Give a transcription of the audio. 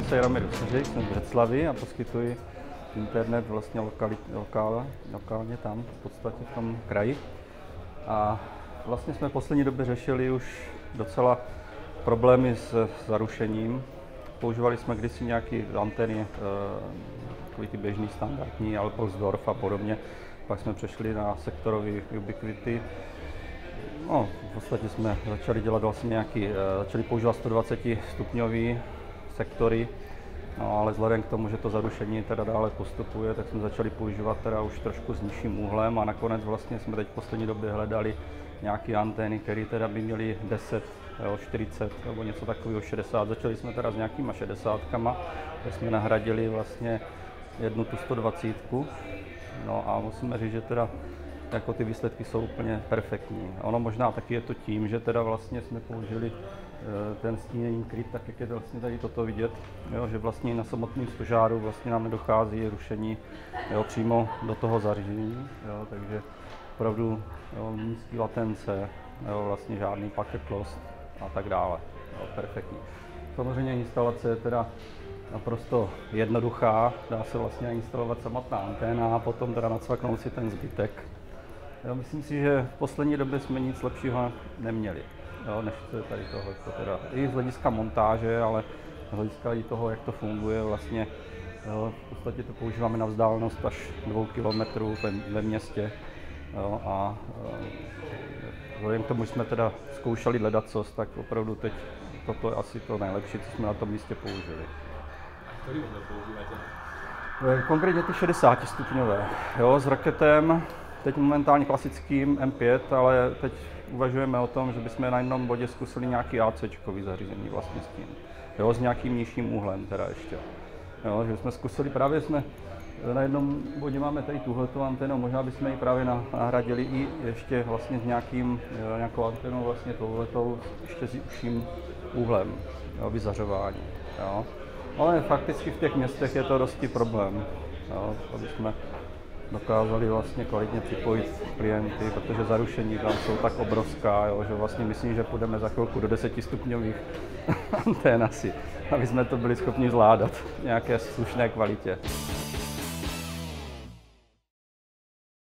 se Jaromír Useřik, jsem z Břeclavy a poskytuji internet vlastně lokali, lokál, lokálně tam, v podstatě v tom kraji. A vlastně jsme v poslední době řešili už docela problémy s zarušením. Používali jsme kdysi nějaké antény, eh, takový ty běžný standardní, Alpelsdorf a podobně. Pak jsme přešli na sektorové ubiquity. No, v podstatě jsme začali dělat vlastně nějaký, eh, začali používat 120 stupňový sektory, no, ale vzhledem k tomu, že to zarušení teda dále postupuje, tak jsme začali používat teda už trošku s nižším úhlem a nakonec vlastně jsme teď v poslední době hledali nějaké antény, které teda by měly 10, jo, 40 nebo něco takového 60. Začali jsme teda s nějakýma 60, kde jsme nahradili vlastně jednu tu 120. No a musíme říct, že teda jako ty výsledky jsou úplně perfektní. Ono možná taky je to tím, že teda vlastně jsme použili ten stíněný kryt, tak jak je to vlastně tady toto vidět, jo, že vlastně na samotném stožáru vlastně nám nedochází rušení jo, přímo do toho zařízení, jo, takže opravdu jo, nízký latence, jo, vlastně žádný packet loss a tak dále. Jo, perfektní. Samozřejmě instalace je teda naprosto jednoduchá, dá se vlastně instalovat samotná anténa a potom teda nacvaknout si ten zbytek. Jo, myslím si, že v poslední době jsme nic lepšího neměli, jo, než tady tohle. Teda. I z hlediska montáže, ale z hlediska i toho, jak to funguje, vlastně jo, v podstatě to používáme na vzdálenost až dvou kilometrů ve, ve městě. Jo, a vzhledem k tomu, že jsme teda zkoušeli hledat cos, tak opravdu teď toto je asi to nejlepší, co jsme na tom místě použili. Který model používáte? Konkrétně ty 60 stupňové, jo, s raketem, teď momentálně klasickým M5, ale teď uvažujeme o tom, že bychom na jednom bodě zkusili nějaký AC zařízení vlastně s tím, jo, s nějakým nižším úhlem teda ještě. Jo, že jsme zkusili, právě jsme na jednom bodě máme tady tuhletu antenu, možná bychom ji právě nahradili i ještě vlastně s nějakým, nějakou antenou vlastně touhletou, ještě s užším úhlem, jo, vyzařování. Jo. Ale fakticky v těch městech je to dosti problém, jo, aby jsme dokázali vlastně kvalitně připojit klienty, protože zarušení tam jsou tak obrovská, jo, že vlastně myslím, že půjdeme za chvilku do 10 stupňových antén asi, aby jsme to byli schopni zvládat v nějaké slušné kvalitě.